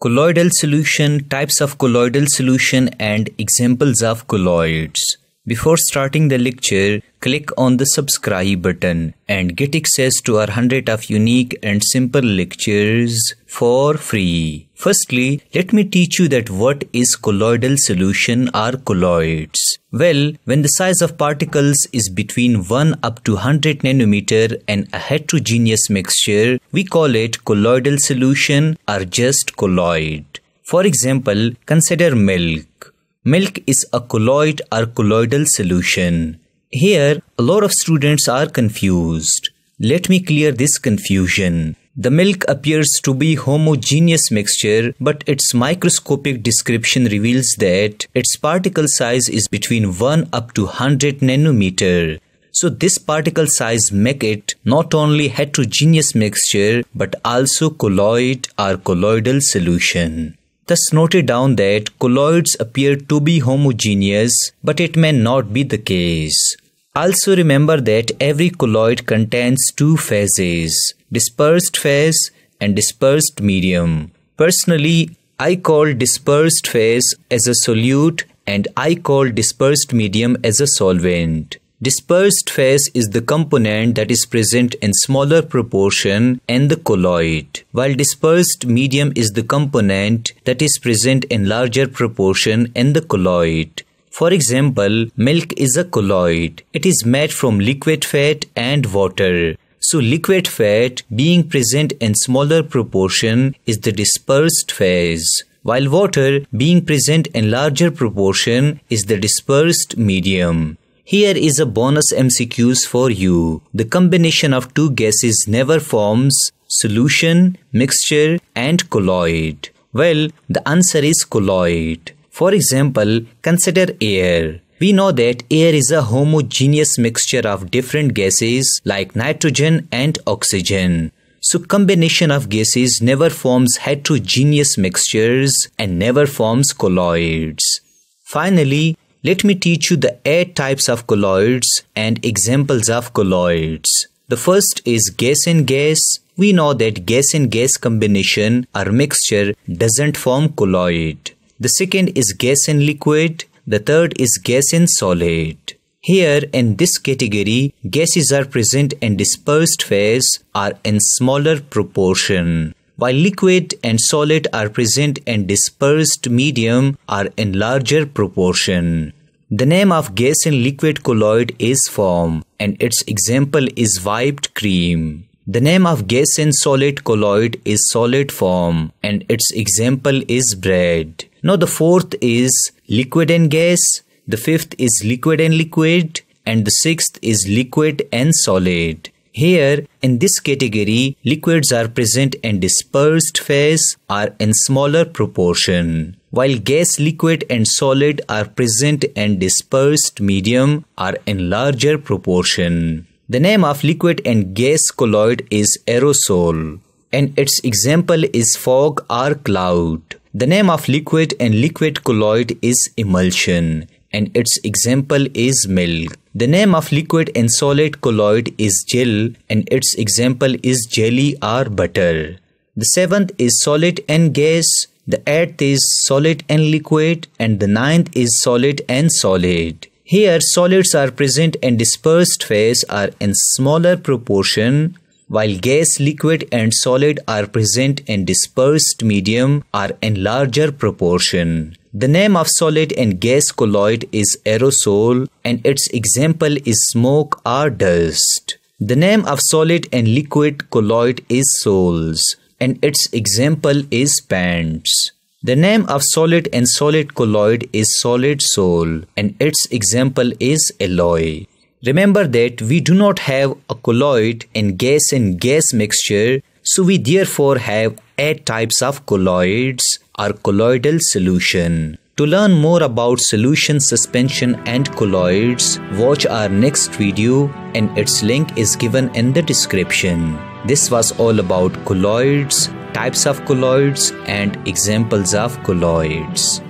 Colloidal solution, types of colloidal solution and examples of colloids. Before starting the lecture, click on the subscribe button and get access to our 100 of unique and simple lectures for free. Firstly, let me teach you that what is colloidal solution or colloids. Well, when the size of particles is between 1 up to 100 nanometer and a heterogeneous mixture, we call it colloidal solution or just colloid. For example, consider milk. Milk is a colloid or colloidal solution. Here, a lot of students are confused. Let me clear this confusion. The milk appears to be homogeneous mixture, but its microscopic description reveals that its particle size is between 1 up to 100 nanometer. So this particle size make it not only heterogeneous mixture but also colloid or colloidal solution thus noted down that colloids appear to be homogeneous, but it may not be the case. Also remember that every colloid contains two phases, dispersed phase and dispersed medium. Personally, I call dispersed phase as a solute and I call dispersed medium as a solvent. Dispersed phase is the component that is present in smaller proportion in the colloid, while dispersed medium is the component that is present in larger proportion in the colloid. For example, milk is a colloid. It is made from liquid fat and water. So liquid fat being present in smaller proportion is the dispersed phase, while water being present in larger proportion is the dispersed medium. Here is a bonus MCQs for you. The combination of two gases never forms solution, mixture and colloid. Well, the answer is colloid. For example, consider air. We know that air is a homogeneous mixture of different gases like nitrogen and oxygen. So combination of gases never forms heterogeneous mixtures and never forms colloids. Finally, let me teach you the eight types of colloids and examples of colloids. The first is gas and gas. We know that gas and gas combination or mixture doesn't form colloid. The second is gas and liquid. The third is gas and solid. Here in this category, gases are present in dispersed phase or in smaller proportion while liquid and solid are present in dispersed medium are in larger proportion. The name of gas in liquid colloid is foam and its example is wiped cream. The name of gas in solid colloid is solid foam and its example is bread. Now the fourth is liquid and gas, the fifth is liquid and liquid and the sixth is liquid and solid. Here, in this category, liquids are present in dispersed phase are in smaller proportion, while gas, liquid and solid are present in dispersed medium are in larger proportion. The name of liquid and gas colloid is aerosol, and its example is fog or cloud. The name of liquid and liquid colloid is emulsion, and its example is milk. The name of liquid and solid colloid is gel and its example is jelly or butter. The seventh is solid and gas. The eighth is solid and liquid and the ninth is solid and solid. Here solids are present and dispersed phase are in smaller proportion while gas, liquid and solid are present in dispersed medium are in larger proportion. The name of solid and gas colloid is aerosol and its example is smoke or dust. The name of solid and liquid colloid is sols and its example is pants. The name of solid and solid colloid is solid sol and its example is alloy. Remember that we do not have a colloid in gas and gas mixture so we therefore have eight types of colloids or colloidal solution. To learn more about solution suspension and colloids, watch our next video and its link is given in the description. This was all about colloids, types of colloids and examples of colloids.